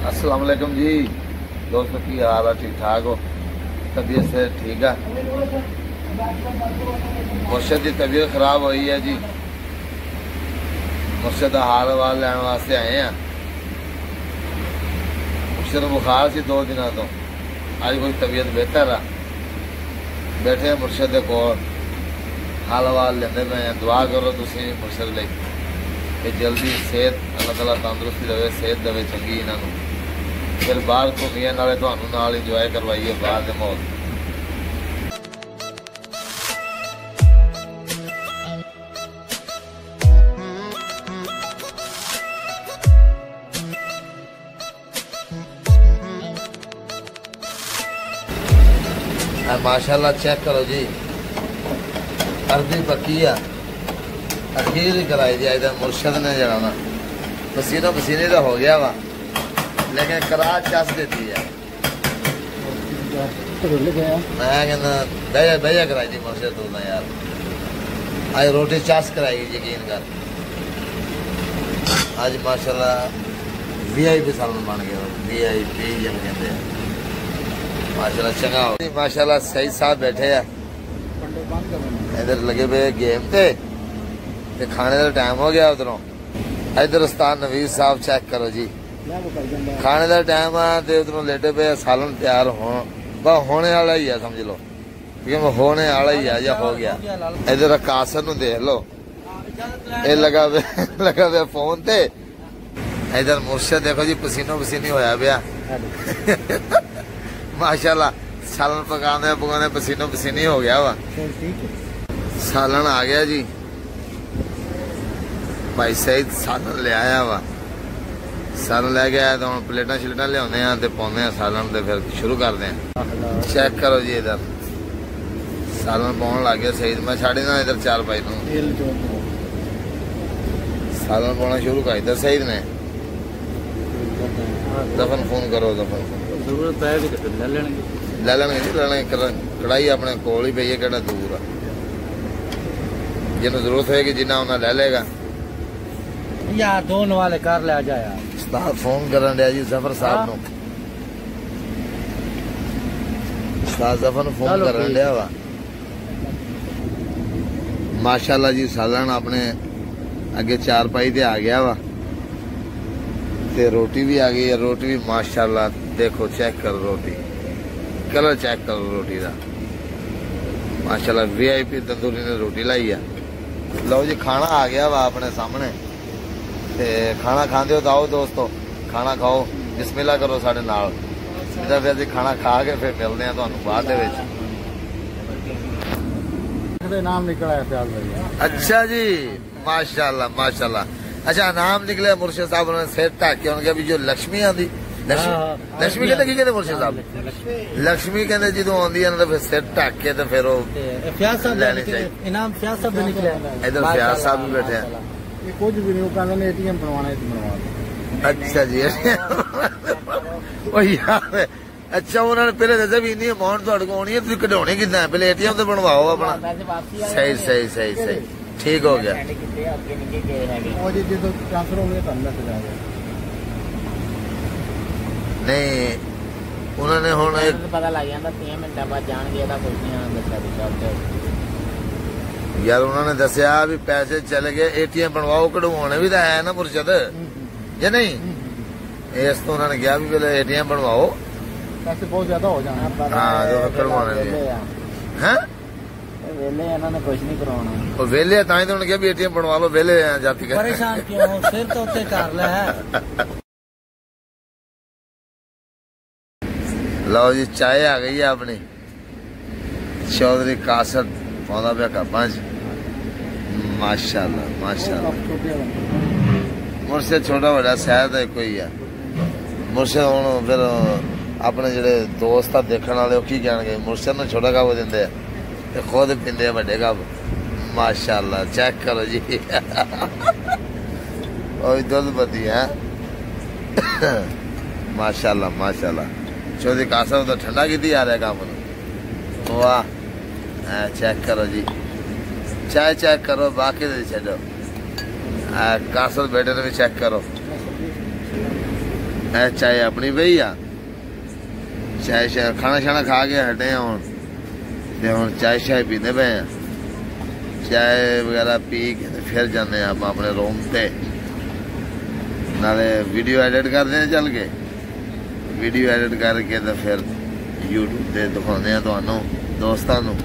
अस्सलाम वालेकुम जी दोस्तों की हाल है? ठीक ठाक हो? तबीयत से ठीक है? मुर्शद की तबीयत खराब हुई है जी। मुर्शद हाल वाल लैन वास्ते आए हैं। मुर्शद बुखार से दो दिन तो। आज कोई तबीयत बेहतर है? बैठे मुर्शद को हाल वाल लेंदे पे दुआ करो तुम मुर्शद ले ਕਿ ਜਲਦੀ ਸਿਹਤ, ਅੱਲਾਹ ਤਾਲਾ ਤੰਦਰੁਸਤੀ ਦੇਵੇ, ਸਿਹਤ ਦੇਵੇ ਚੰਗੀ ਇਹਨਾਂ ਨੂੰ। ਫਿਰ ਬਾਹਰ ਘੁੰਮੀਏ ਨਾਲੇ ਤੁਹਾਨੂੰ ਨਾਲ ਇੰਜੋਏ ਕਰਵਾਈਏ ਬਾਹਰ ਦੇ ਮਾਹੌਲ। ਆ ਮਾਸ਼ਾਅੱਲਾ ਚੈੱਕ ਕਰੋ ਜੀ। ਅਰਬੀ ਪੱਕੀ ਆ। ਅਖੀਰ ਕਰਾਈ ਜੀ ਇਹਦਾ ਮੁਰਸ਼ਦ ਨੇ ਨਾ। ਪਸੀਨਾ ਪਸੀਨੇ ਦਾ ਹੋ ਗਿਆ ਵਾ। ਲੇਕਿਨ ਕਰਾ ਚੱਸ ਦਿੱਤੀ ਆ। ਮੈਂ ਕਹਿੰਦਾ ਬਹਿ ਬਹਿ ਕਰਾਈ ਜੀ ਮੁਰਸ਼ਦ ਤੋਂ ਨਾ ਯਾਰ। ਅੱਜ ਰੋਟੀ ਚੱਸ ਕਰਾਈ ਯਕੀਨ ਕਰ। ਅੱਜ ਮਾਸ਼ਾਅੱਲਾ ਵੀਆਈਪੀ ਸਾਲਨ ਬਣ ਗਿਆ। ਵੀਆਈਪੀ ਜਿਵੇਂ ਕਹਿੰਦੇ ਆ। ਮਾਸ਼ਾਅੱਲਾ ਚੰਗਾ ਹੋ ਮਾਸ਼ਾਅੱਲਾ ਸਹੀ ਸਾਹਿਬ ਬੈਠੇ ਆ। ਇਧਰ ਲੱਗੇ ਪਏ ਗੇਮ ਤੇ। ਤੇ ਖਾਣੇ ਦਾ ਟਾਈਮ ਹੋ ਗਿਆ ਉਧਰੋਂ। ਇਧਰ ਉਸਤਾਦ ਨਵੀਰ ਸਾਹਿਬ ਚੈੱਕ ਕਰੋ ਜੀ। ਖਾਣੇ ਦਾ ਟਾਈਮ ਆ ਤੇ ਉਧਰੋਂ ਲੇਟੇ ਪਏ ਸਾਲਨ ਤਿਆਰ ਹੋਣ। ਬਾ ਹੋਣੇ ਵਾਲਾ ਹੀ ਆ, ਸਮਝ ਲਓ। ਕਿ ਹੋਣੇ ਵਾਲਾ ਹੀ ਆ ਜਾਂ ਹੋ ਗਿਆ। ਇਧਰ ਕਾਸਰ ਨੂੰ ਦੇਖ ਲਓ। ਇਹ ਲਗਾ ਵੇ- ਲਗਾ ਵੇ ਫੋਨ ਤੇ। ਇਧਰ ਮੁਰਸ਼ਦ ਦੇਖੋ ਜੀ, ਪਸੀਨੋ ਪਸੀਨੀ ਹੋਇਆ ਪਿਆ। ਮਾਸ਼ਾਅੱਲਾ ਸਾਲਨ ਪਕਾਉਂਦੇ ਪਕਾਉਂਦੇ ਪਸੀਨੋ ਪਸੀਨੀ ਹੋ ਗਿਆ ਵਾ। ਸਾਲਨ ਆ ਗਿਆ ਜੀ। ਭਾਈ ਸੈਦ ਸਾਲਨ ਲੈ ਆਇਆ ਵਾ। ਸਾਲਨ ਲੈ ਆਇਆ ਤਾਂ ਹੁਣ ਪਲੇਟਾਂ ਛਿਲਟਾਂ ਲਿਆਉਂਦੇ ਆ ਤੇ ਪਾਉਂਦੇ ਆ ਸਾਲਨ ਤੇ ਫਿਰ ਸ਼ੁਰੂ ਕਰਦੇ ਆ। ਚੈੱਕ ਕਰੋ ਜੀ ਇਧਰ ਸਾਲਨ ਪਾਉਣ ਲੱਗ ਗਿਆ ਸੈਦ ਮੈਂ ਛਾੜੇ ਨਾ ਇਧਰ ਚਾਰ ਭਾਈ ਨੂੰ। ਸਾਲਨ ਪਾਉਣਾ ਸ਼ੁਰੂ ਕਰ ਦਿੱਤਾ ਸੈਦ ਨੇ। ਦਫਨ ਫੋਨ ਕਰੋ ਦਫਨ ਫੋਨ। ਜ਼ਰੂਰਤ ਹੈ ਕਿ ਲੈ ਲੈਣਗੇ। ਲੈ ਲੈਣਗੇ ਲੈ ਕੜਾਈ ਆਪਣੇ ਕੋਲ ਹੀ ਪਈ ਹੈ ਕਿਹੜਾ ਦੂਰ ਆ। ਜਿਹਨੂੰ ਜ਼ਰੂਰਤ ਹੋਏਗੀ ਜਿੰਨਾ ਉਹਨਾਂ ਲੈ ਲੇਗਾ ਯਾਰ ਦੋਨ ਵਾਲੇ ਕਰ ਲਿਆ ਜਾ ਯਾਰ ਉਸਤਾਦ ਫੋਨ ਕਰਨ ਡਿਆ ਜੀ ਜ਼ਫਰ ਸਾਹਿਬ ਨੂੰ। ਉਸਤਾਦ ਜ਼ਫਰ ਨੂੰ ਫੋਨ ਕਰਨ। ਡਿਆ ਵਾ। ਮਾਸ਼ਾਅੱਲਾ ਜੀ ਸਾਲਣ ਆਪਣੇ ਅੱਗੇ ਚਾਰ ਪਾਈ ਤੇ ਆ ਗਿਆ ਵਾ। ਤੇ ਰੋਟੀ ਵੀ ਆ ਗਈ ਹੈ। ਰੋਟੀ ਵੀ ਮਾਸ਼ਾਅੱਲਾ ਦੇਖੋ ਚੈੱਕ ਕਰੋ ਰੋਟੀ। ਕਲਰ ਚੈੱਕ ਕਰੋ ਰੋਟੀ ਦਾ। ਮਾਸ਼ਾਅੱਲਾ ਵੀਆਈਪੀ ਤੰਦੂਰੀ ਨੇ ਰੋਟੀ ਲਾਈ ਆ। ਲਓ ਜੀ ਖਾਣਾ ਆ ਗਿਆ ਵਾ ਆਪਣੇ ਸਾਹਮਣੇ। ਤੇ ਖਾਣਾ ਖਾਂਦੇ ਹੋ ਤਾਂ ਦੋਸਤੋ ਖਾਣਾ ਖਾਓ ਬਿਸਮਿਲ੍ਲਾ ਕਰੋ ਸਾਡੇ ਨਾਲ। ਇਹਦਾ ਫਿਰ ਅਸੀਂ ਖਾਣਾ ਖਾ ਕੇ ਫਿਰ ਮਿਲਦੇ ਆ ਤੁਹਾਨੂੰ ਬਾਅਦ ਦੇ ਵਿੱਚ। ਦੇ ਨਾਮ ਨਿਕਲਿਆ ਫਿਆਲ ਭਾਈ ਅੱਛਾ ਜੀ ਮਾਸ਼ਾਅੱਲਾ ਮਾਸ਼ਾਅੱਲਾ। ਅੱਛਾ ਨਾਮ ਨਿਕਲਿਆ ਮੁਰਸ਼ਦ ਸਾਹਿਬ ਨੇ ਸਿਰ ਢੱਕ ਕੇ ਉਹਨਾਂ ਕਿਹਾ ਵੀ ਜੋ ਲక్ష్ਮੀ ਆਂਦੀ ਲక్ష్ਮੀ ਕਹਿੰਦੇ ਕੀ ਕਹਿੰਦੇ ਮੁਰਸ਼ਦ ਸਾਹਿਬ? ਲక్ష్ਮੀ ਕਹਿੰਦੇ ਜਦੋਂ ਆਉਂਦੀ ਇਹਨਾਂ ਦਾ ਫਿਰ ਸਿਰ ਢੱਕ ਕੇ ਤੇ ਫਿਰ ਉਹ ਫਿਆਜ਼ ਸਾਹਿਬ ਲੈਣੇ ਇਨਾਮ ਫਿਆਜ਼ ਸਾਹਿਬ ਦੇ ਨਿਕਲਿਆ ਇਧਰ ਫਿਆਜ਼ ਸਾਹਿਬ ਵੀ ਬੈਠੇ ਆ। ਇਹ ਕੁਝ ਵੀ ਨਹੀਂ ਉਹ ਕਹਿੰਦੇ ਨੇ ਏਟੀਐਮ ਬਣਵਾਉਣਾ ਹੈ ਬਣਵਾ। ਅੱਛਾ ਜੀ। ਉਹ ਯਾਰ ਅੱਛਾ ਉਹਨਾਂ ਨੇ ਪਹਿਲੇ ਦੱਸਿਆ ਵੀ ਇੰਨੀ ਅਮਾਉਂਟ ਤੁਹਾਡੇ ਕੋਲ ਆਉਣੀ ਹੈ ਤੁਸੀਂ ਕਢਾਉਣੀ ਕਿੱਦਾਂ? ਹੈ? ਪਹਿਲੇ ਏਟੀਐਮ ਤੇ ਬਣਵਾਓ ਆਪਣਾ। ਸਹੀ ਸਹੀ ਸਹੀ ਸਹੀ। ਠੀਕ ਹੋ ਗਿਆ। ਉਹ ਜੀ ਜਦੋਂ ਟ੍ਰਾਂਸਫਰ ਹੋਵੇ ਤਾਂ ਅੰਦਰ ਚਲਾ ਜਾਏ ਨਹੀਂ ਉਹਨਾਂ ਨੇ ਹੁਣ ਪਤਾ ਲੱਗ ਜਾਂਦਾ 3 ਮਿੰਟਾਂ ਬਾਅਦ ਜਾਣਗੇ ਇਹਦਾ ਕੁਝ ਨਹੀਂ ਆਉਂਦਾ ਦੱਸਿਆ ਵੀ ਸਭ ਤੇ ਯਾਰ ਉਹਨਾਂ ਨੇ ਦੱਸਿਆ ਵੀ ਪੈਸੇ ਚਲੇ ਗਏ ਏਟੀਐਮ ਬਣਵਾਓ ਕਢਵਾਉਣੇ ਵੀ ਤਾਂ ਹੈ ਨਾ ਮੁਰਸ਼ਦ ਜੇ ਨਹੀਂ ਇਸ ਤੋਂ ਉਹਨਾਂ ਨੇ ਕਿਹਾ ਵੀ ਪਹਿਲੇ ਏਟੀਐਮ ਬਣਵਾਓ। ਪੈਸੇ ਬਹੁਤ ਜ਼ਿਆਦਾ ਹੋ ਜਾਣਾ। ਹਾਂ, ਜੋ ਕਰਵਾਉਣੇ ਨੇ। ਹੈ? ਵੇਲੇ ਇਹਨਾਂ ਨੇ ਕੁਝ ਨਹੀਂ ਕਰਾਉਣਾ। ਉਹ ਵੇਲੇ ਤਾਂ ਹੀ ਤਾਂ ਉਹਨੇ ਕਿਹਾ ਵੀ ਏਟੀਐਮ ਬਣਵਾ ਲਓ ਵੇਲੇ ਆ ਜਾਤੀ ਕਰ ਪਰੇਸ਼ਾਨ ਕਿਉਂ? ਸਿਰ ਤੋਂ ਉੱਤੇ ਕਰ ਲੈ। ਲਓ ਜੀ ਚਾਹ ਆ ਗਈ ਹੈ ਆਪਣੀ। ਚੌਧਰੀ ਕਾਸਰ ਪਾਉਂਦਾ ਪਿਆ ਕੱਪਾਂ 'ਚ। ਮਾਸ਼ਾਅੱਲਾ ਮਾਸ਼ਾਅੱਲਾ। ਮੁਰਸ਼ਦ ਛੋਟਾ ਵੱਡਾ ਸ਼ਾਇਦ ਹੈ ਕੋਈ ਆ। ਮੁਰਸ਼ਦ ਹੁਣ ਫਿਰ ਆਪਣੇ ਜਿਹੜੇ ਦੋਸਤ ਆ ਦੇਖਣ ਵਾਲੇ ਉਹ ਕੀ ਕਹਿਣਗੇ? ਮੁਰਸ਼ਦ ਨੂੰ ਛੋਟਾ ਦਿੰਦੇ ਆ ਤੇ ਖੁਦ ਪਿੰਦੇ ਆ ਵੱਡੇ ਕੱਪ ਮਾਸ਼ਾਅੱਲਾ ਚੈੱਕ ਕਰੋ ਜੀ। ਉਹ ਦੁੱਧ ਬੱਦੀ ਹੈ ਮਾਸ਼ਾਅੱਲਾ ਮਾਸ਼ਾਅੱਲਾ। ਚੌਧਰੀ ਕਾਸਰ ਤਾਂ ਠੰਡਾ ਕੀਤੀ ਆ ਰਿਹਾ ਕੰਮ ਨੂੰ। ਵਾਹ ਚੈੱਕ ਕਰੋ ਜੀ। ਚਾਹ ਚੈੱਕ ਕਰੋ ਬਾਕੀ ਦੇ ਛੱਡੋ ਆ ਕਾਸਰ ਬੇਟੇ ਨੂੰ ਵੀ ਚੈੱਕ ਕਰੋ ਇਹ ਚਾਹ ਆਪਣੀ ਪਈ ਆ ਚਾਹ ਸ਼ਾਹ ਖਾਣਾ ਛਾਣਾ ਖਾ ਕੇ ਹਟੇ ਆ ਹੁਣ ਤੇ ਹੁਣ ਚਾਹ ਸ਼ਾਹ ਪੀਂਦੇ ਪਏ ਆ ਚਾਹ ਵਗੈਰਾ ਪੀ ਕੇ ਤੇ ਫਿਰ ਜਾਂਦੇ ਆ ਆਪਾਂ ਆਪਣੇ ਰੂਮ ਤੇ ਨਾਲੇ ਵੀਡੀਓ ਐਡਿਟ ਕਰਦੇ ਆ ਚੱਲ ਕੇ ਵੀਡੀਓ ਐਡਿਟ ਕਰਕੇ ਤਾਂ ਫਿਰ YouTube ਤੇ ਦਿਖਾਉਂਦੇ ਆ ਤੁਹਾਨੂੰ ਦੋਸਤਾਂ ਨੂੰ